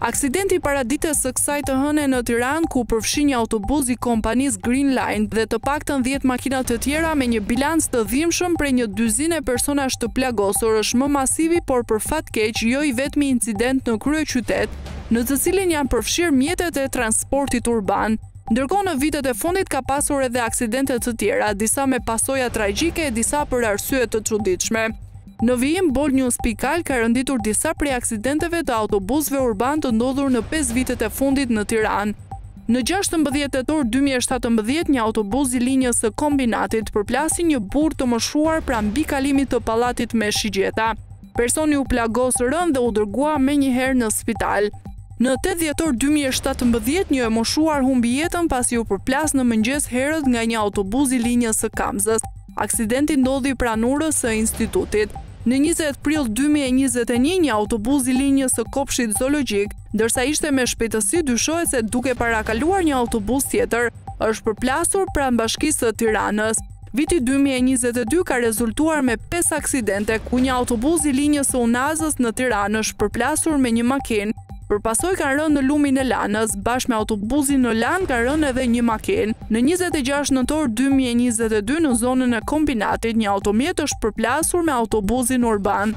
Aksidenti i paradites së kësaj të hëne në Tiranë ku u përfshi një autobus i kompanisë Green Line dhe të paktën dhjetë makina të tjera me një bilanc të dhimbshëm prej një dyzine personash të plagosur është më masivi por për fat keq jo i vetmi incident në kryeqytet në të cilin janë përfshirë mjetet e transportit urban. Ndërkohë në vitet e fundit ka pasur edhe aksidente të tjera, disa me pasoja tragjike e disa për arsye të çuditshme. Në vijim, Boldnews pik al ka rënditur disa prej aksidenteve të autobusëve urbanë të ndodhur në pesë vitet e fundit në Tiranë. Në gjashtëmbëdhjetë tetor dy mijë e shtatëmbëdhjetë, një autobus i linjës së Kombinatit përplasi një burrë të moshuar pranë mbikalimit të pallatit me shigjeta. Personi u plagos rëndë dhe u dërgua menjëherë në spital. Në tetë dhjetor dy mijë e shtatëmbëdhjetë, një e moshuar humbi jetën pasi u përplas në mëngjes herët nga një autobus i linjës së Kamzës. Aksidenti ndodhi pranë urës së Institutit. Në njëzet prill dy mijë e njëzet e një, një autobuz i linjës së Kopshit Zoologjik, ndërsa ishte me shpejtësi, dyshohet se duke parakaluar një autobuz tjetër, është përplasur pranë bashkisë së Tiranës. Viti dy mijë e njëzet e dy ka rezultuar me pesë aksidente, ku një autobuz i linjës së Unazës në Tiranë është përplasur me një makinë. Për pasojë kanë rënë në lumin e Lanës, bashkë me autobusin në Lanë ka rënë edhe një makinë. Në njëzet e gjashtë nëntor dy mijë e njëzet e dy në zonën e Kombinatit një automjet është përplasur me autobuzin urban.